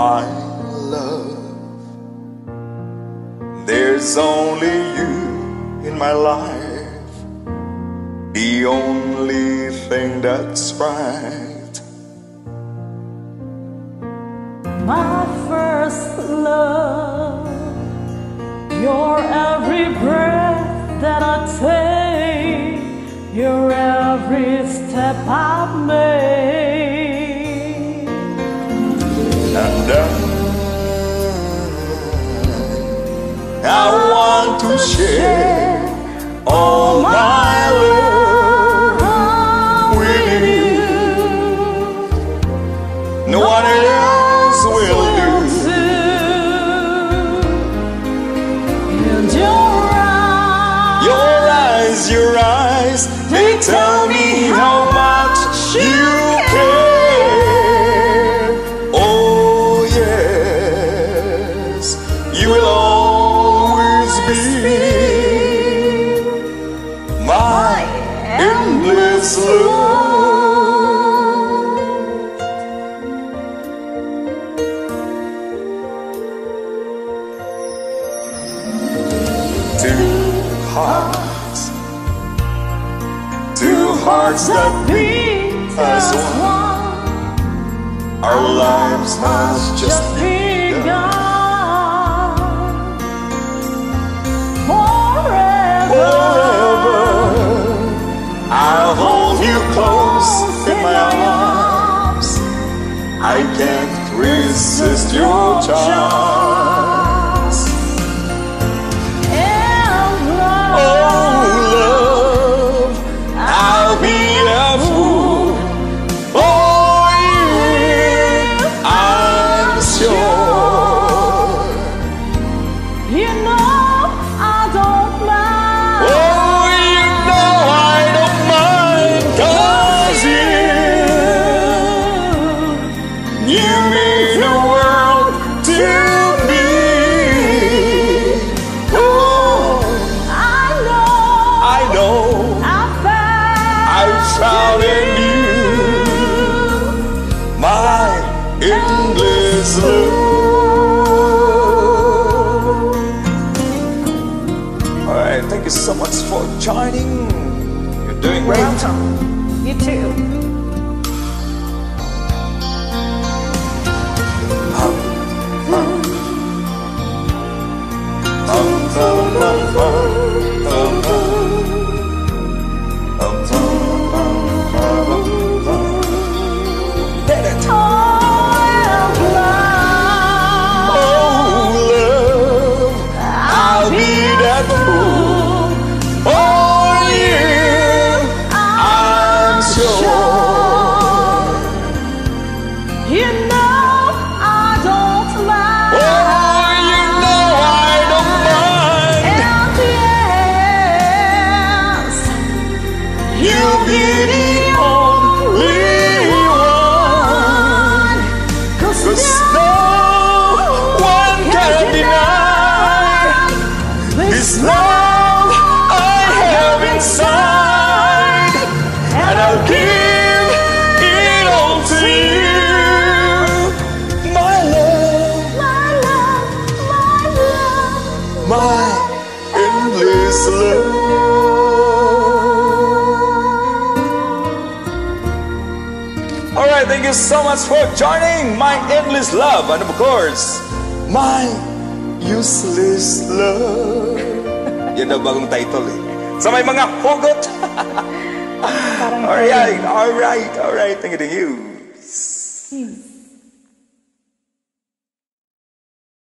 my love. There's only you in my life, the only thing that's right. My first love, your every breath that I take, your every step I make. To share all my love with you. No one else will do. And your eyes, Your eyes, they tell me how endless love. Two hearts, two hearts that beat as one. Our lives has just. Can't resist your charms. You, mean the world to me. Oh, I know I know I found I found in you my endless love. All right, thank you so much for joining. You're doing great. Welcome. You too. Have inside. And I'll give it all to you. My love, my love, my love. my endless love. All right, thank you so much for joining my endless love, and of course, my useless love. Yan ang bagong title eh. Sa may mga hugot. Parang All right, all right, all right. Thank you to you. Yes.